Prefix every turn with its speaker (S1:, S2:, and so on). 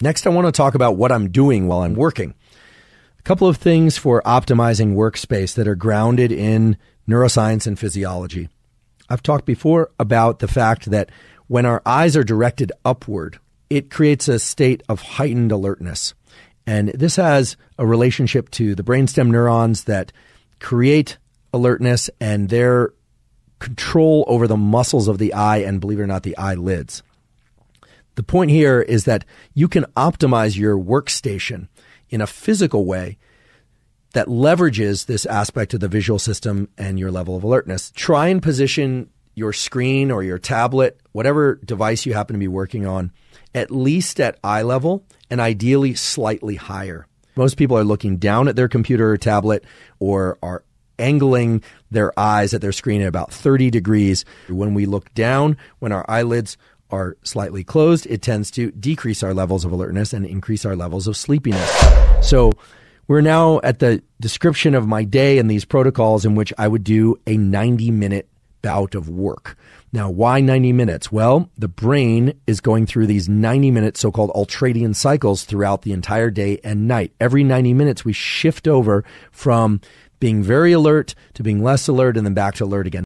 S1: Next, I want to talk about what I'm doing while I'm working. A couple of things for optimizing workspace that are grounded in neuroscience and physiology. I've talked before about the fact that when our eyes are directed upward, it creates a state of heightened alertness. And this has a relationship to the brainstem neurons that create alertness and their control over the muscles of the eye and, believe it or not, the eyelids. The point here is that you can optimize your workstation in a physical way that leverages this aspect of the visual system and your level of alertness. Try and position your screen or your tablet, whatever device you happen to be working on, at least at eye level and ideally slightly higher. Most people are looking down at their computer or tablet or are angling their eyes at their screen at about 30 degrees. When we look down, when our eyelids are slightly closed, it tends to decrease our levels of alertness and increase our levels of sleepiness. So we're now at the description of my day and these protocols in which I would do a 90 minute bout of work. Now, why 90 minutes? Well, the brain is going through these 90 minute so called ultradian cycles throughout the entire day and night. Every 90 minutes, we shift over from being very alert to being less alert and then back to alert again.